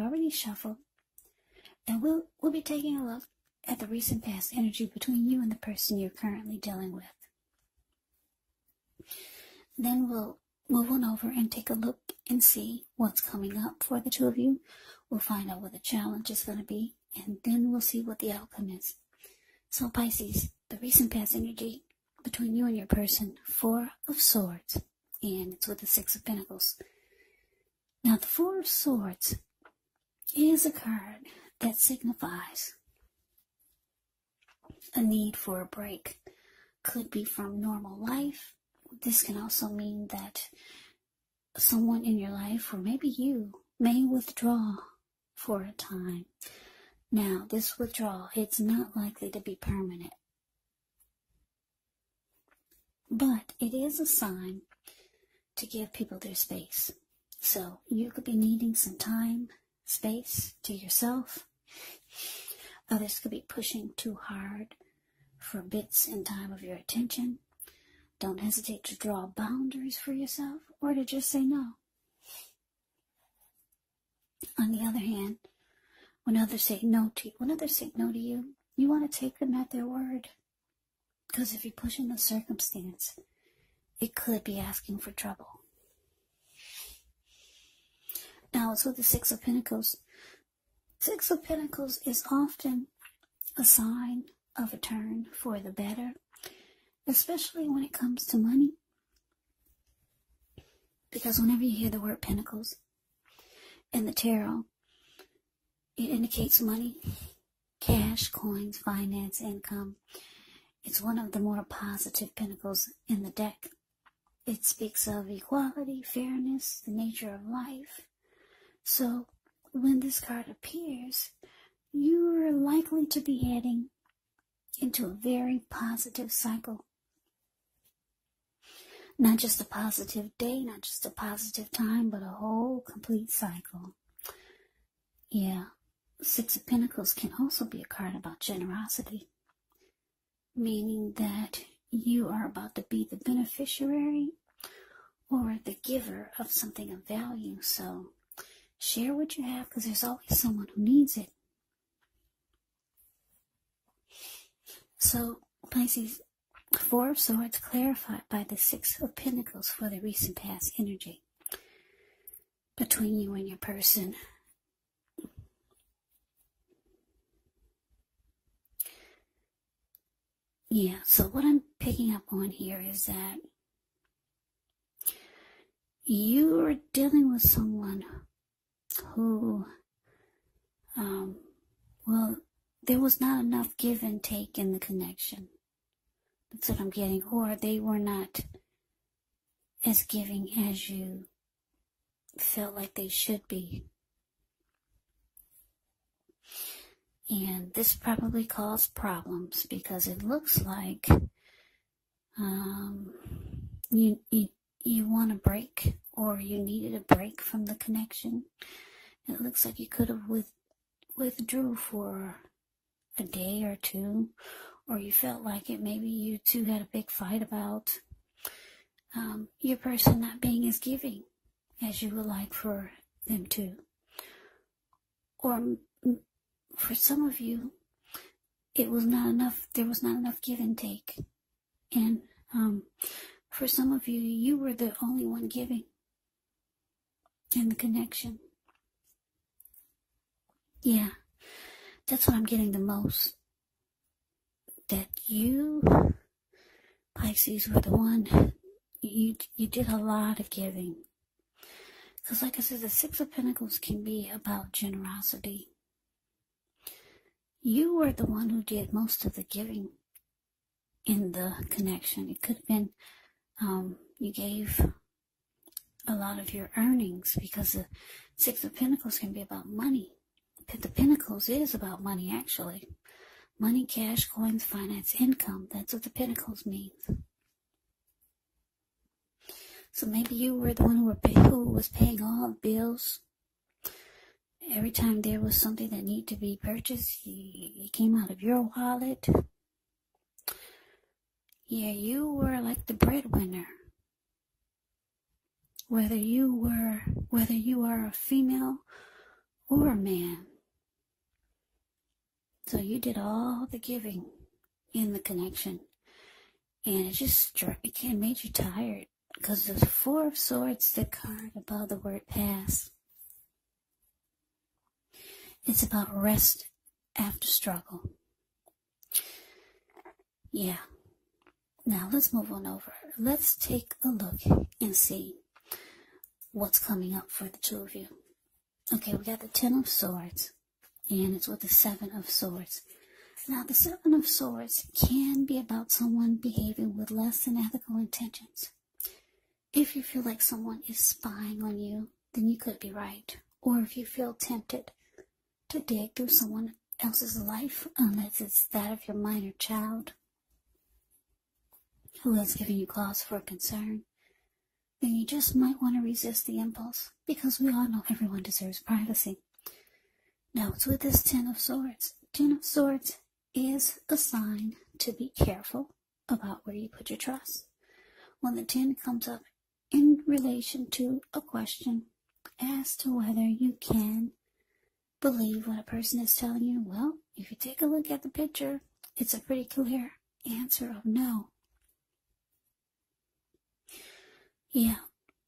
I've already shuffled. And we'll, we'll be taking a look at the recent past energy between you and the person you're currently dealing with. Then we'll move on over and take a look and see what's coming up for the two of you. We'll find out what the challenge is going to be, and then we'll see what the outcome is. So, Pisces, the recent past energy between you and your person, Four of Swords, and it's with the Six of Pentacles. Now, the Four of Swords is a card that signifies a need for a break. Could be from normal life. This can also mean that someone in your life, or maybe you, may withdraw for a time. Now, this withdrawal, it's not likely to be permanent. But it is a sign to give people their space. So you could be needing some time, space to yourself. Others could be pushing too hard for bits and time of your attention. Don't hesitate to draw boundaries for yourself or to just say no. On the other hand, when others say no to you, when others say no to you, you want to take them at their word. Because if you push in a circumstance, it could be asking for trouble. Now it's with the Six of Pentacles. Six of Pentacles is often a sign of a turn for the better, especially when it comes to money. Because whenever you hear the word Pentacles in the tarot, it indicates money, cash, coins, finance, income. It's one of the more positive pentacles in the deck. It speaks of equality, fairness, the nature of life. So, when this card appears, you are likely to be heading into a very positive cycle. Not just a positive day, not just a positive time, but a whole complete cycle. Yeah, Six of Pentacles can also be a card about generosity, meaning that you are about to be the beneficiary or the giver of something of value. So share what you have because there's always someone who needs it. So, Pisces, Four of Swords clarified by the Six of Pentacles for the recent past energy between you and your person. Yeah, so what I'm picking up on here is that you are dealing with someone who, um, well, there was not enough give and take in the connection. That's what I'm getting. Or they were not as giving as you felt like they should be. And this probably caused problems because it looks like um, you, you, you want a break or you needed a break from the connection. It looks like you could have with, withdrew for a day or two, or you felt like it. Maybe you two had a big fight about um, your person not being as giving as you would like for them to. Or for some of you, it was not enough, there was not enough give and take. And um, for some of you, you were the only one giving in the connection. Yeah, that's what I'm getting the most. That you, Pisces, were the one, you, you did a lot of giving. Because like I said, the Six of Pentacles can be about generosity you were the one who did most of the giving in the connection. It could have been um, you gave a lot of your earnings because the Six of Pentacles can be about money. The Pentacles is about money, actually. Money, cash, coins, finance, income. That's what the Pentacles means. So maybe you were the one who, pay, who was paying all the bills every time there was something that needed to be purchased, it came out of your wallet. Yeah, you were like the breadwinner. Whether you were, whether you are a female or a man. So you did all the giving in the connection. And it just it can made you tired because the Four of Swords, the card above the word pass, it's about rest after struggle. Yeah. Now let's move on over. Let's take a look and see what's coming up for the two of you. Okay, we got the Ten of Swords, and it's with the Seven of Swords. Now, the Seven of Swords can be about someone behaving with less than ethical intentions. If you feel like someone is spying on you, then you could be right. Or if you feel tempted to dig through someone else's life, unless it's that of your minor child who has given you cause for concern, then you just might want to resist the impulse because we all know everyone deserves privacy. Now, with this Ten of Swords. Ten of Swords is a sign to be careful about where you put your trust. When the 10 comes up in relation to a question as to whether you can believe what a person is telling you, well, if you take a look at the picture, it's a pretty clear answer of no. Yeah,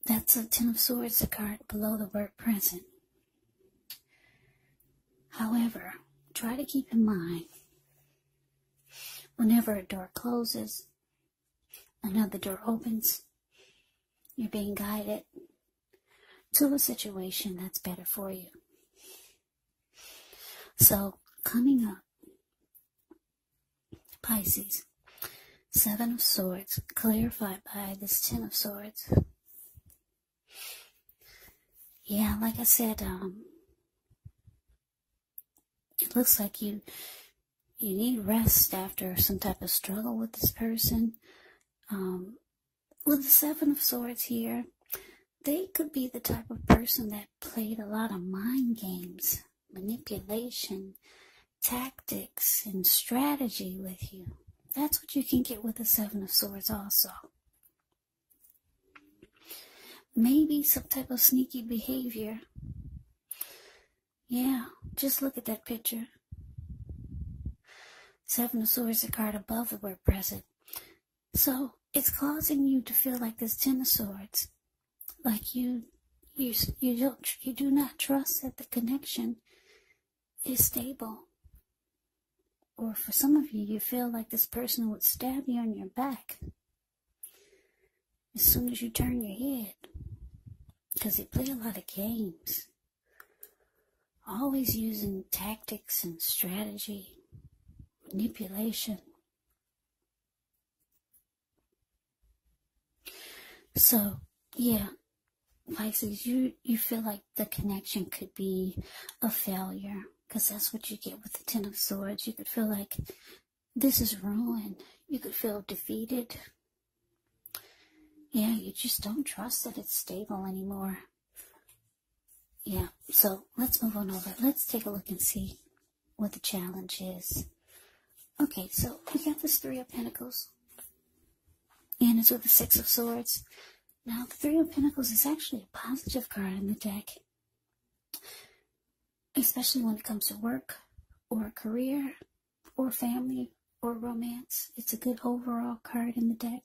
that's a Ten of Swords, the card below the word present. However, try to keep in mind Whenever a door closes, another door opens. You're being guided to a situation that's better for you. So, coming up, Pisces, Seven of Swords, clarified by this Ten of Swords. Yeah, like I said, um, it looks like you you need rest after some type of struggle with this person. Um, with the Seven of Swords here, they could be the type of person that played a lot of mind games, manipulation, tactics, and strategy with you. That's what you can get with the Seven of Swords also. Maybe some type of sneaky behavior. Yeah, just look at that picture. Seven of Swords, a card above the word present. So it's causing you to feel like this Ten of Swords, like you, you, you don't, you do not trust that the connection is stable. Or for some of you, you feel like this person would stab you on your back as soon as you turn your head, because they play a lot of games, always using tactics and strategy manipulation. So, yeah, Pisces, you, you feel like the connection could be a failure because that's what you get with the Ten of Swords. You could feel like this is ruined. You could feel defeated. Yeah, you just don't trust that it's stable anymore. Yeah, so let's move on over. Let's take a look and see what the challenge is. Okay, so we got this Three of Pentacles. And it's with the Six of Swords. Now, the Three of Pentacles is actually a positive card in the deck. Especially when it comes to work, or career, or family, or romance. It's a good overall card in the deck.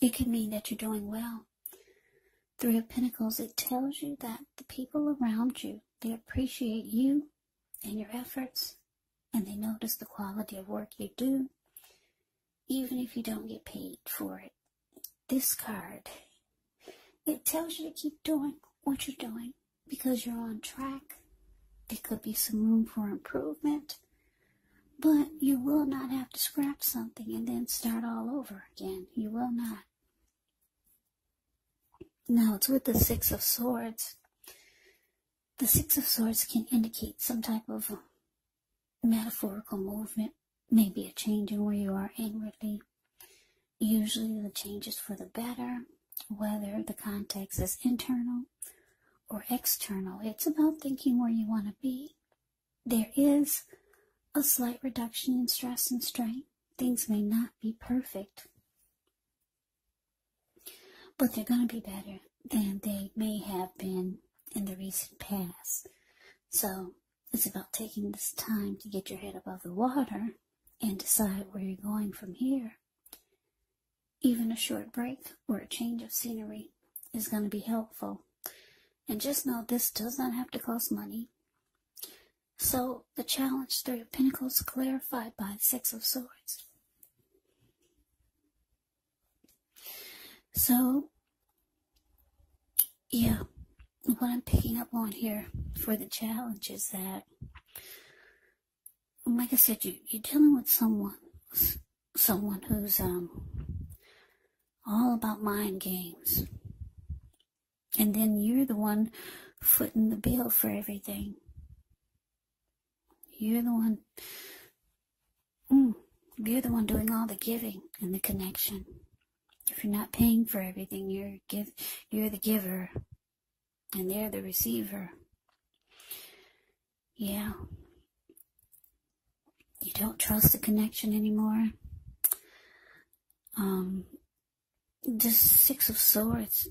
It can mean that you're doing well. Three of Pentacles, it tells you that the people around you, they appreciate you and your efforts, and they notice the quality of work you do, even if you don't get paid for it. This card, it tells you to keep doing what you're doing because you're on track. There could be some room for improvement, but you will not have to scrap something and then start all over again. You will not. Now it's with the Six of Swords. The Six of Swords can indicate some type of metaphorical movement, maybe a change in where you are inwardly. Usually the change is for the better, whether the context is internal or external. It's about thinking where you want to be. There is a slight reduction in stress and strain. Things may not be perfect, but they're going to be better than they may have been in the recent past. So it's about taking this time to get your head above the water and decide where you're going from here. Even a short break or a change of scenery is going to be helpful. And just know this does not have to cost money. So the challenge Three of Pentacles clarified by Six of Swords. So, yeah, what I'm picking up on here for the challenge is that, like I said, you, you're dealing with someone, someone who's um all about mind games, and then you're the one footing the bill for everything. You're the one. Mm, you're the one doing all the giving and the connection. If you're not paying for everything, you're give you're the giver and they're the receiver. Yeah. You don't trust the connection anymore. Um just six of swords.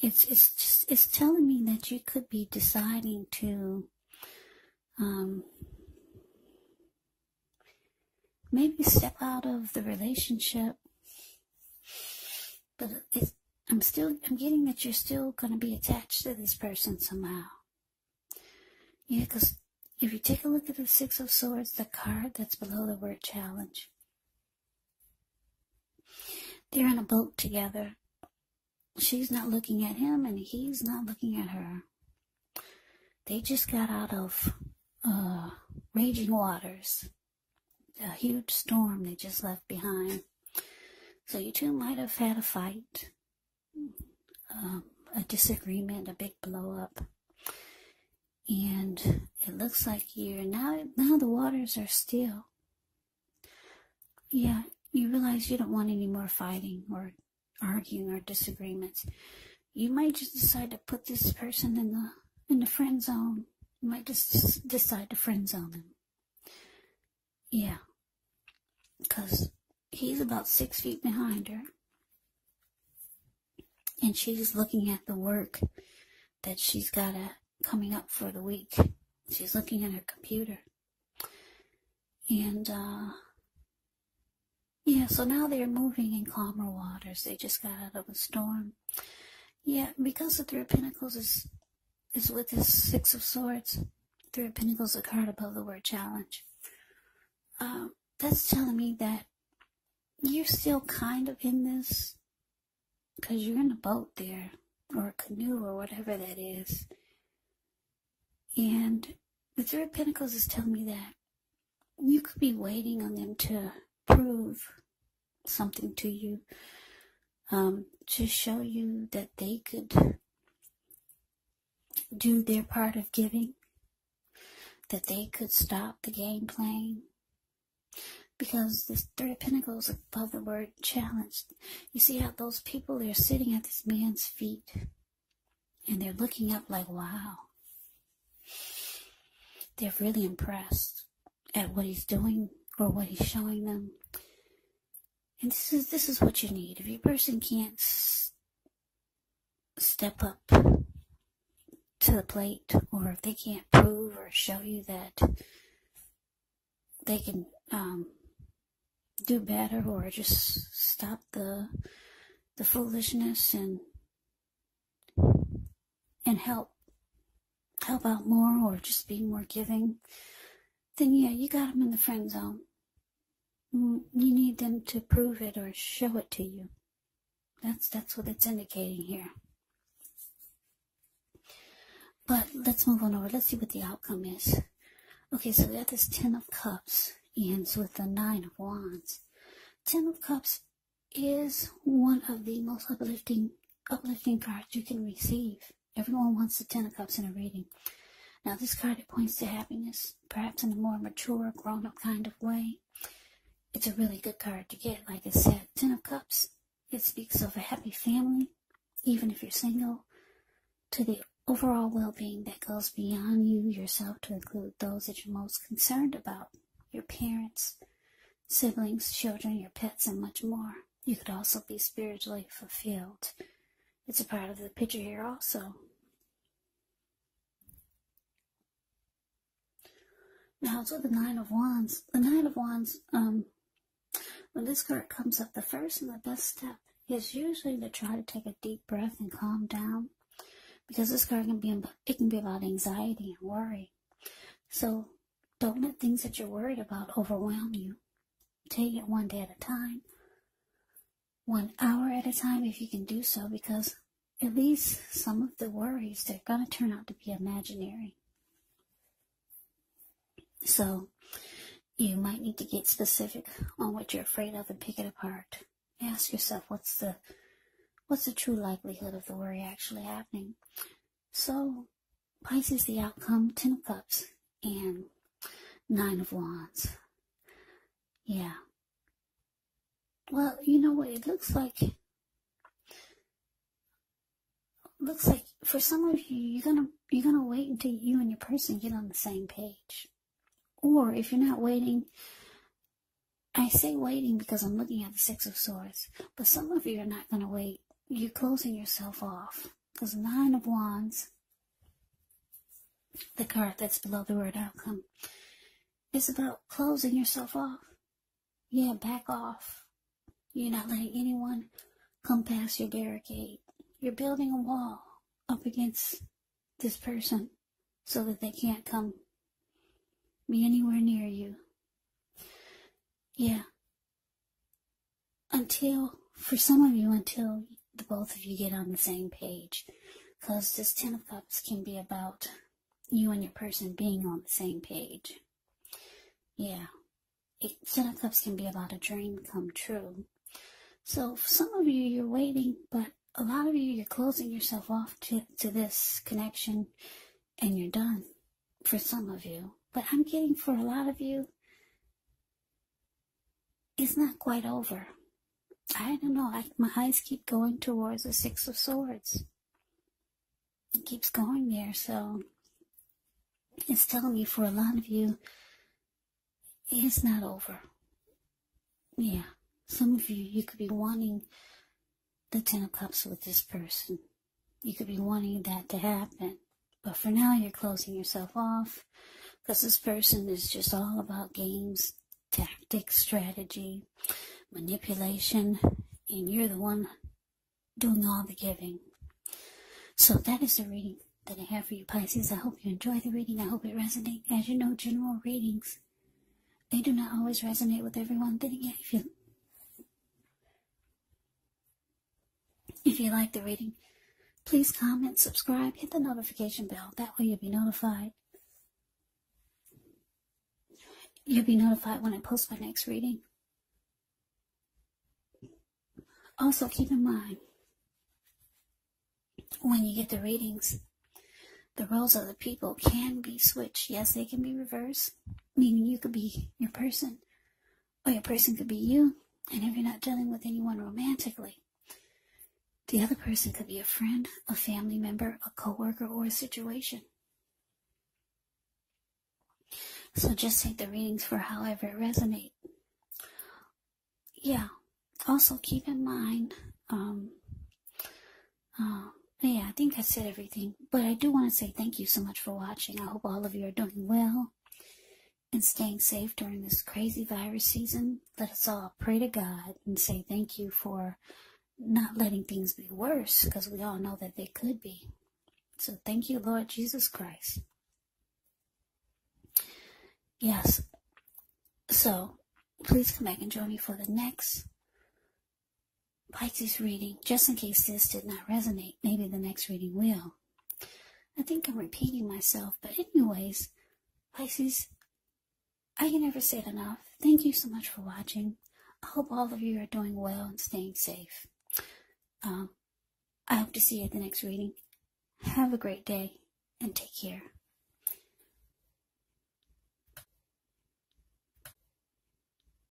It's it's just it's telling me that you could be deciding to um maybe step out of the relationship but I'm still, I'm getting that you're still going to be attached to this person somehow. Yeah, because if you take a look at the Six of Swords, the card that's below the word challenge, they're in a boat together. She's not looking at him and he's not looking at her. They just got out of uh, raging waters, a huge storm they just left behind. So you two might have had a fight, um, a disagreement, a big blow up. And it looks like you're now, now the waters are still. Yeah, you realize you don't want any more fighting or arguing or disagreements. You might just decide to put this person in the, in the friend zone. You might just decide to friend zone them. Yeah. Cause he's about six feet behind her. And she's looking at the work that she's got a, coming up for the week. She's looking at her computer. And, uh, yeah, so now they're moving in calmer waters. They just got out of a storm. Yeah, because the Three of Pentacles is, is with this Six of Swords. Three of Pentacles, a card above the word challenge. Um, that's telling me that you're still kind of in this because you're in a boat there or a canoe or whatever that is. And the Three of Pentacles is telling me that you could be waiting on them to prove something to you, um, to show you that they could do their part of giving, that they could stop the game playing, because this Three of Pentacles above the word challenged. You see how those people are sitting at this man's feet and they're looking up like, wow. They're really impressed at what he's doing or what he's showing them. And this is this is what you need. If your person can't s- step up to the plate, or if they can't prove or show you that they can um, do better or just stop the the foolishness and and help help out more or just be more giving then yeah you got them in the friend zone. Mm, you need them to prove it or show it to you. That's that's what it's indicating here. But let's move on over. Let's see what the outcome is. Okay so we got this ten of cups ends with the Nine of Wands. Ten of Cups is one of the most uplifting uplifting cards you can receive. Everyone wants the Ten of Cups in a reading. Now, this card it points to happiness, perhaps in a more mature, grown-up kind of way. It's a really good card to get. Like I said, Ten of Cups. It speaks of a happy family, even if you're single, to the overall well-being that goes beyond you yourself to include those that you're most concerned about your parents, siblings, children, your pets, and much more. You could also be spiritually fulfilled It's a part of the picture here also. Now it's with the Nine of Wands. The Nine of Wands, um, when this card comes up, the first and the best step is usually to try to take a deep breath and calm down. Because this card can be, it can be about anxiety and worry. So don't let things that you're worried about overwhelm you. Take it one day at a time, one hour at a time if you can do so, because at least some of the worries, they're going to turn out to be imaginary. So you might need to get specific on what you're afraid of and pick it apart. Ask yourself what's the what's the true likelihood of the worry actually happening. So Pisces the outcome, Ten of Cups, and Nine of Wands. Yeah. Well, you know what? It looks like looks like for some of you, you're gonna you're gonna wait until you and your person get on the same page. Or if you're not waiting, I say waiting because I'm looking at the Six of Swords, but some of you are not to wait. You're closing yourself off because Nine of Wands, the card that's below the word outcome, is about closing yourself off. Yeah, back off. You're not letting anyone come past your barricade. You're building a wall up against this person so that they can't come be anywhere near you. Yeah. Until, for some of you, until the both of you get on the same page. Because this Ten of Cups can be about you and your person being on the same page. Yeah. It, of Cups can be about a dream come true. So some of you, you're waiting, but a lot of you, you're closing yourself off to, to this connection and you're done. For some of you. But I'm getting for a lot of you, it's not quite over. I don't know. I, my eyes keep going towards the Six of Swords. It keeps going there. So it's telling me for a lot of you, it's not over. Yeah. Some of you, you could be wanting the Ten of Cups with this person. You could be wanting that to happen. But for now, you're closing yourself off. Because this person is just all about games, tactics, strategy, manipulation, and you're the one doing all the giving. So that is the reading that I have for you, Pisces. I hope you enjoy the reading. I hope it resonates. As you know, general readings, they do not always resonate with everyone. Then again, if you if you like the reading, please comment, subscribe, hit the notification bell. That way you'll be notified You'll be notified when I post my next reading. Also, keep in mind, when you get the readings, the roles of the people can be switched. Yes, they can be reversed, meaning you could be your person, or your person could be you. And if you're not dealing with anyone romantically, the other person could be a friend, a family member, a coworker, or a situation. So just take the readings for however it resonate. Yeah. Also keep in mind, um, uh, yeah, I think I said everything. But I do want to say thank you so much for watching. I hope all of you are doing well and staying safe during this crazy virus season. Let us all pray to God and say thank you for not letting things be worse because we all know that they could be. So thank you, Lord Jesus Christ. Yes. So, please come back and join me for the next Pisces reading, just in case this did not resonate. Maybe the next reading will. I think I'm repeating myself, but anyways, Pisces, I can never say it enough. Thank you so much for watching. I hope all of you are doing well and staying safe. Um, I hope to see you at the next reading. Have a great day and take care.